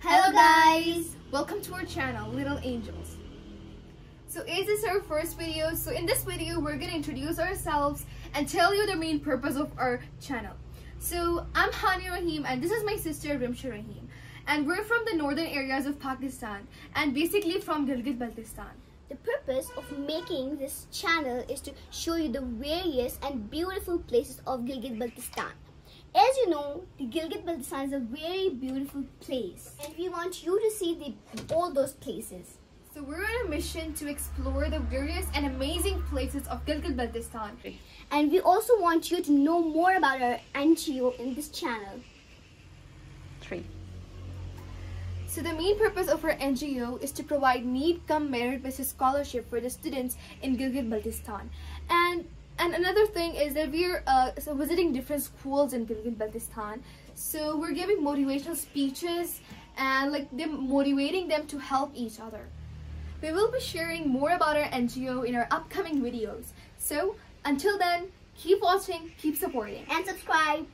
Hello guys! Welcome to our channel, Little Angels. So is this our first video? So in this video, we're gonna introduce ourselves and tell you the main purpose of our channel. So I'm Hani Rahim and this is my sister Rimsha Rahim. And we're from the northern areas of Pakistan and basically from Gilgit-Baltistan. The purpose of making this channel is to show you the various and beautiful places of Gilgit-Baltistan. As you know, the Gilgit-Baltistan is a very beautiful place and we want you to see the, all those places. So we're on a mission to explore the various and amazing places of Gilgit-Baltistan. And we also want you to know more about our NGO in this channel. Three. So the main purpose of our NGO is to provide need cum merit basis scholarship for the students in Gilgit-Baltistan. And and another thing is that we're uh, so visiting different schools in Gilgit-Baltistan. So we're giving motivational speeches and like them motivating them to help each other. We will be sharing more about our NGO in our upcoming videos. So until then, keep watching, keep supporting. And subscribe!